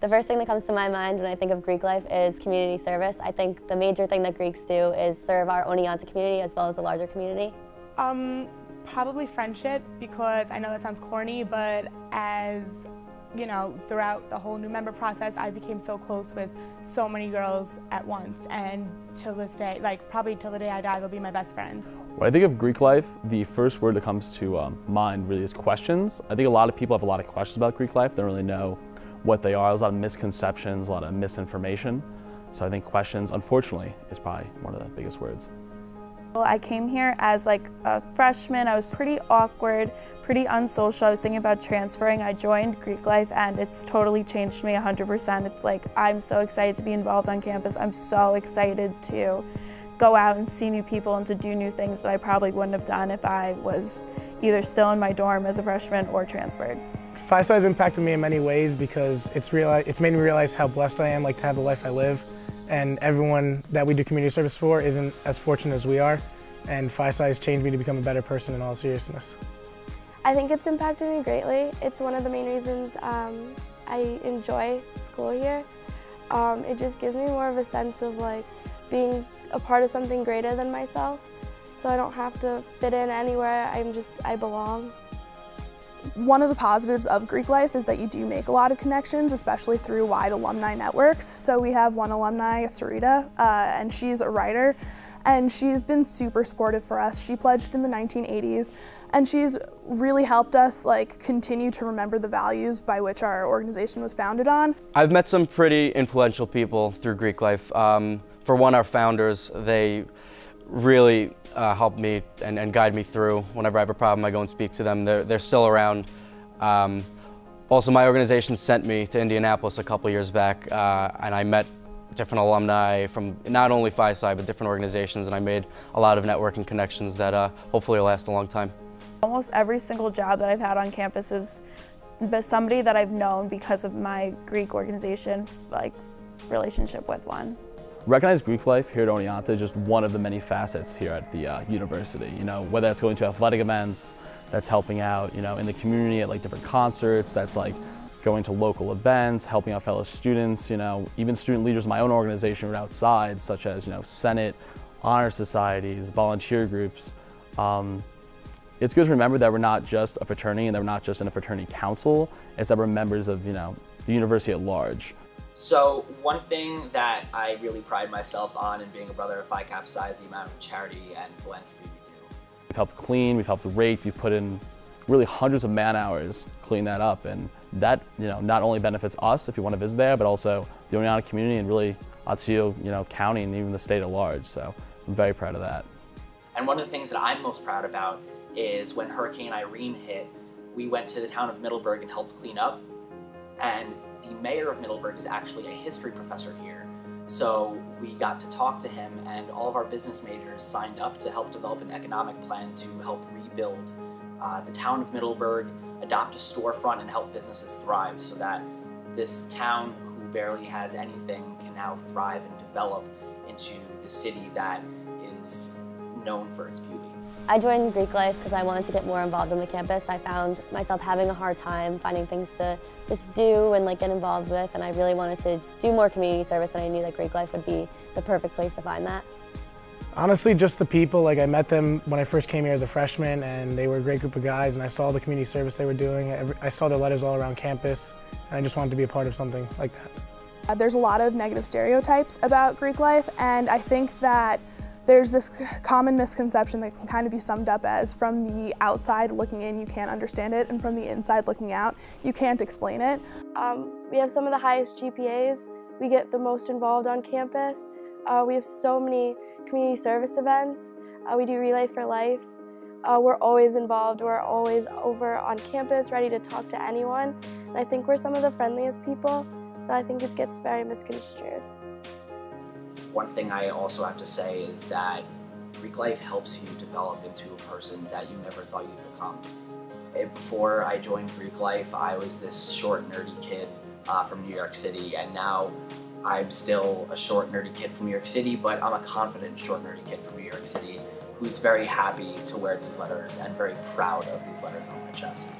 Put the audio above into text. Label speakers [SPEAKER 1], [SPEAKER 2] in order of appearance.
[SPEAKER 1] The first thing that comes to my mind when I think of Greek life is community service. I think the major thing that Greeks do is serve our Oneonta community as well as the larger community.
[SPEAKER 2] Um, probably friendship because I know that sounds corny, but as you know, throughout the whole new member process, I became so close with so many girls at once. And till this day, like probably till the day I die, they'll be my best friend.
[SPEAKER 3] When I think of Greek life, the first word that comes to um, mind really is questions. I think a lot of people have a lot of questions about Greek life. They don't really know what they are. There's a lot of misconceptions, a lot of misinformation. So I think questions, unfortunately, is probably one of the biggest words.
[SPEAKER 4] Well, I came here as like a freshman. I was pretty awkward, pretty unsocial. I was thinking about transferring. I joined Greek Life and it's totally changed me 100%. It's like I'm so excited to be involved on campus. I'm so excited to go out and see new people and to do new things that I probably wouldn't have done if I was either still in my dorm as a freshman or transferred.
[SPEAKER 5] Psi has impacted me in many ways because it's, it's made me realize how blessed I am like to have the life I live and everyone that we do community service for isn't as fortunate as we are and Psi has changed me to become a better person in all seriousness.
[SPEAKER 6] I think it's impacted me greatly. It's one of the main reasons um, I enjoy school here. Um, it just gives me more of a sense of like being a part of something greater than myself. So I don't have to fit in anywhere, I'm just, I belong.
[SPEAKER 7] One of the positives of Greek life is that you do make a lot of connections, especially through wide alumni networks. So we have one alumni, Sarita, uh, and she's a writer and she's been super supportive for us. She pledged in the 1980s and she's really helped us like continue to remember the values by which our organization was founded on.
[SPEAKER 8] I've met some pretty influential people through Greek life. Um, for one, our founders, they really uh, help me and, and, guide me through. Whenever I have a problem, I go and speak to them. They're, they're still around. Um, also, my organization sent me to Indianapolis a couple years back, uh, and I met different alumni from not only Phi Psi, but different organizations, and I made a lot of networking connections that uh, hopefully will last a long time.
[SPEAKER 4] Almost every single job that I've had on campus is somebody that I've known because of my Greek organization, like relationship with one.
[SPEAKER 3] Recognize Greek life here at Oneonta is just one of the many facets here at the uh, university. You know, whether that's going to athletic events, that's helping out, you know, in the community at like different concerts, that's like going to local events, helping out fellow students, you know, even student leaders in my own organization outside, such as, you know, Senate, honor societies, volunteer groups. Um, it's good to remember that we're not just a fraternity and that we're not just in a fraternity council, it's that we're members of, you know, the university at large.
[SPEAKER 9] So one thing that I really pride myself on in being a brother of Phi Kappa Psi is the amount of charity and philanthropy we do.
[SPEAKER 3] We've helped clean, we've helped rake, we've put in really hundreds of man hours clean that up and that you know not only benefits us if you want to visit there, but also the Oneonta community and really Otsego you know county and even the state at large. So I'm very proud of that.
[SPEAKER 9] And one of the things that I'm most proud about is when Hurricane Irene hit, we went to the town of Middleburgh and helped clean up. And the mayor of Middleburgh is actually a history professor here. So we got to talk to him and all of our business majors signed up to help develop an economic plan to help rebuild uh, the town of Middleburgh, adopt a storefront and help businesses thrive so that this town who barely has anything can now thrive and develop into the city that is known for its beauty.
[SPEAKER 1] I joined Greek Life because I wanted to get more involved on the campus. I found myself having a hard time finding things to just do and like get involved with and I really wanted to do more community service and I knew that Greek Life would be the perfect place to find that.
[SPEAKER 5] Honestly, just the people. Like I met them when I first came here as a freshman and they were a great group of guys and I saw the community service they were doing. I saw their letters all around campus and I just wanted to be a part of something like that.
[SPEAKER 7] Uh, there's a lot of negative stereotypes about Greek life and I think that there's this common misconception that can kind of be summed up as from the outside looking in, you can't understand it, and from the inside looking out, you can't explain it.
[SPEAKER 6] Um, we have some of the highest GPAs. We get the most involved on campus. Uh, we have so many community service events. Uh, we do Relay for Life. Uh, we're always involved. We're always over on campus, ready to talk to anyone. And I think we're some of the friendliest people, so I think it gets very misconstrued.
[SPEAKER 9] One thing I also have to say is that Greek life helps you develop into a person that you never thought you'd become. Eh, before I joined Greek life, I was this short, nerdy kid uh, from New York City, and now I'm still a short, nerdy kid from New York City, but I'm a confident, short, nerdy kid from New York City who's very happy to wear these letters and very proud of these letters on my chest.